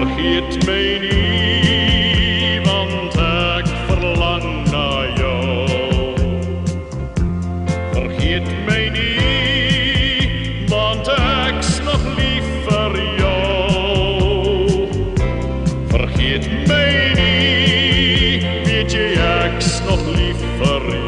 Vergeet mij niet, want ik verlang naar jou. Vergeet mij niet, want ik nog lief voor jou. Vergeet mij niet, weet je, ik nog lief voor jou.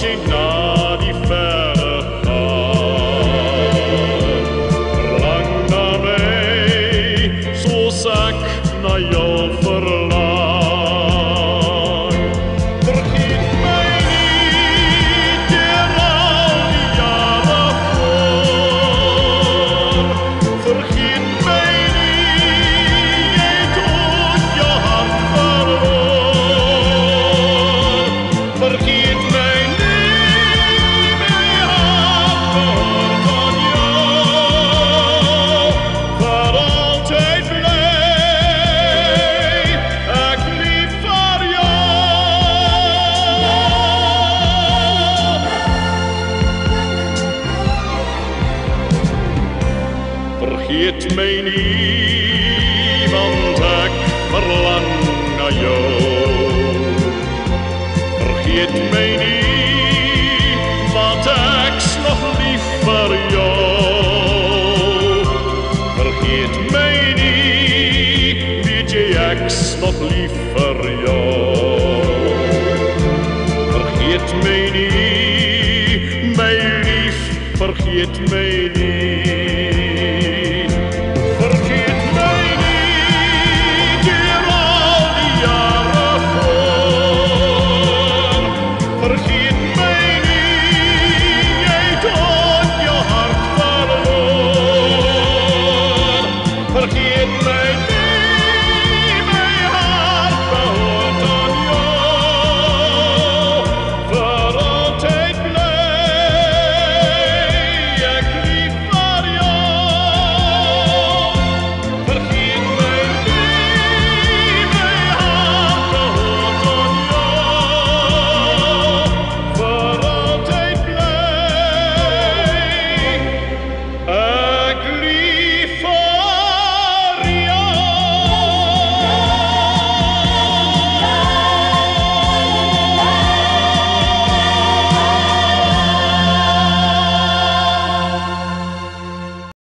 Niet, als je Vergeet mij niet, want ik verlang naar jou. Vergeet mij niet, want ik nog lief voor jou. Vergeet mij niet, weet je, ik nog lief voor jou. Vergeet mij niet, mijn lief, vergeet mij niet.